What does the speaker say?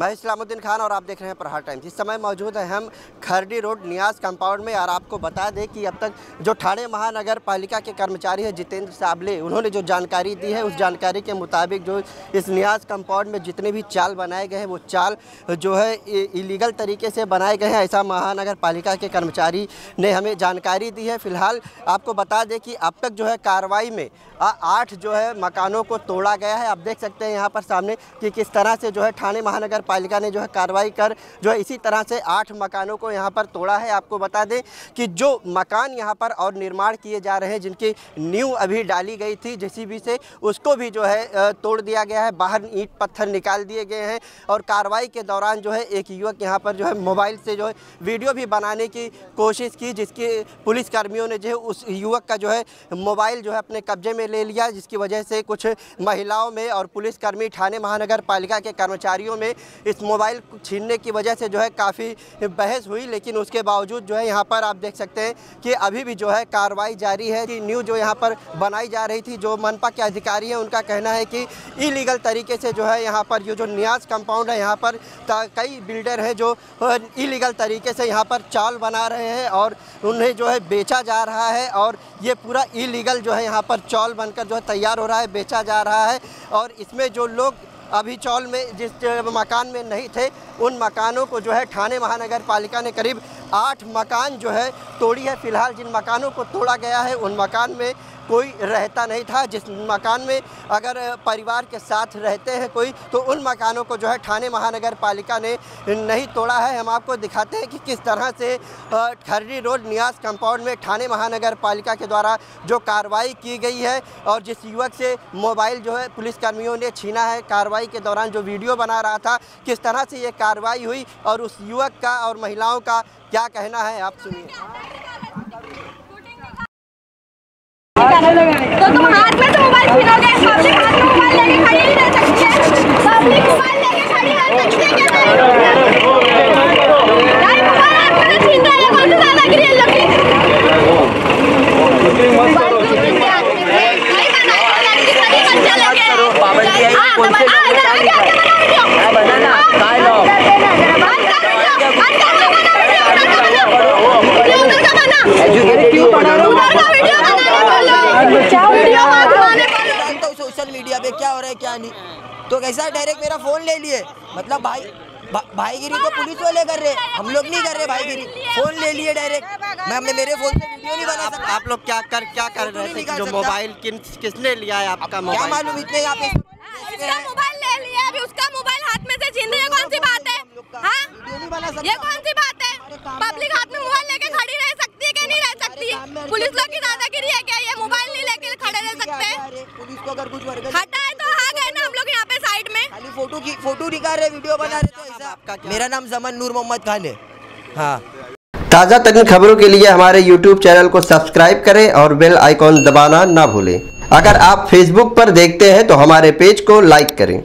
मैं इस्लामुद्दीन खान और आप देख रहे हैं प्रहार टाइम्स। इस समय मौजूद है हम खरडी रोड, नियाज कंपाउंड में और आपको बता दें कि अब तक जो ठाणे महानगर पालिका के कर्मचारी हैं, जितेंद्र साबले, उन्होंने जो जानकारी दी है, उस जानकारी के मुताबिक जो इस नियाज कंपाउंड में जितने भी चाल बनाए गए हैं, वो चाल जो है इलीगल तरीके से बनाए गए हैं। ऐसा महानगर पालिका के कर्मचारी ने हमें जानकारी दी है। फ़िलहाल आपको बता दें कि अब तक जो है कार्रवाई में आठ जो है मकानों को तोड़ा गया है। आप देख सकते हैं यहाँ पर सामने कि किस तरह से जो है ठाणे महानगर पालिका ने जो है कार्रवाई कर, जो है इसी तरह से आठ मकानों को यहाँ पर तोड़ा है। आपको बता दें कि जो मकान यहाँ पर और निर्माण किए जा रहे हैं, जिनकी न्यू अभी डाली गई थी जेसीबी से, उसको भी जो है तोड़ दिया गया है। बाहर ईंट पत्थर निकाल दिए गए हैं और कार्रवाई के दौरान जो है एक युवक यहाँ पर जो है मोबाइल से जो है वीडियो भी बनाने की कोशिश की, जिसकी पुलिसकर्मियों ने जो है उस युवक का जो है मोबाइल जो है अपने कब्जे में ले लिया, जिसकी वजह से कुछ महिलाओं में और पुलिसकर्मी थाने महानगर पालिका के कर्मचारियों में इस मोबाइल छीनने की वजह से जो है काफ़ी बहस हुई, लेकिन उसके बावजूद जो है यहाँ पर आप देख सकते हैं कि अभी भी जो है कार्रवाई जारी है, कि न्यू जो यहाँ पर बनाई जा रही थी, जो मनपा के अधिकारी हैं, उनका कहना है कि इलीगल तरीके से जो है यहाँ पर ये जो न्याज कंपाउंड है, यहाँ पर कई बिल्डर हैं जो इलीगल तरीके से यहाँ पर चाल बना रहे हैं और उन्हें जो है बेचा जा रहा है और ये पूरा इलीगल जो है यहाँ पर चौल बनकर जो है तैयार हो रहा है, बेचा जा रहा है और इसमें जो लोग अभी चौल में, जिस मकान में नहीं थे, उन मकानों को जो है ठाणे महानगर पालिका ने करीब आठ मकान जो है तोड़ी है। फ़िलहाल जिन मकानों को तोड़ा गया है, उन मकान में कोई रहता नहीं था। जिस मकान में अगर परिवार के साथ रहते हैं कोई तो उन मकानों को जो है ठाणे महानगर पालिका ने नहीं तोड़ा है। हम आपको दिखाते हैं कि किस तरह से खर्री रोड, नियास कंपाउंड में ठाणे महानगर पालिका के द्वारा जो कार्रवाई की गई है और जिस युवक से मोबाइल जो है पुलिसकर्मियों ने छीना है, कार्रवाई के दौरान जो वीडियो बना रहा था, किस तरह से ये कार्रवाई हुई और उस युवक का और महिलाओं का क्या कहना है, आप सुनिए। तो तुम हाथ में तो मोबाइल छीनोगे पब्लिक हाथ में मोबाइल लेके खड़ी नहीं रह सकती है पब्लिक मोबाइल लेके खड़ी रह सकती है क्या यार मोबाइल हाथ में से छीन रहे हैं कौन सी दादागिरी है लोग की पाबंदी है कौन से बनाना काय लो एजुकेटेड क्यों बना रहे हो तो सोशल क्या हो रहा है क्या नहीं? तो कैसा डायरेक्ट मेरा फ़ोन ले लिए? मतलब भाई भा, भाईगिरी तो पुलिस वाले कर रहे हम लोग नहीं कर रहे भाईगिरी। फ़ोन ले लिए डायरेक्ट मैं अपने मेरे फ़ोन से वीडियो नहीं बना सकता। आप लोग क्या कर क्या कर रहे थे? जो मोबाइल किन किसने लिया है आपका मोबाइल क्या मालूम इतने यहाँ पे इसका मोबाइल ले लिया अभी उसका मोबाइल हाथ में से छीन रही कौन सी बात है? हाँ? ये कौन सी बात है? पब्लिक हाथ में मोबाइल लेके खड़ी रह सकती है क्या नहीं रह सकती? है पुलिस लोग की दादागिरी है क्या? ये मोबाइल नहीं लेके हैं पुलिस को अगर कुछ वर्ग हटाए तो आ गए ना हम लोग यहाँ पे साइड में। खाली फ़ोटो की फ़ोटो निकाल रहे वीडियो बना रहे तो ऐसा मेरा नाम जमन नूर मोहम्मद खान है। हाँ। ताज़ा तरीन खबरों के लिए हमारे YouTube चैनल को सब्सक्राइब करें और बेल आइकॉन दबाना ना भूलें। अगर आप Facebook पर देखते हैं तो हमारे पेज को लाइक करें।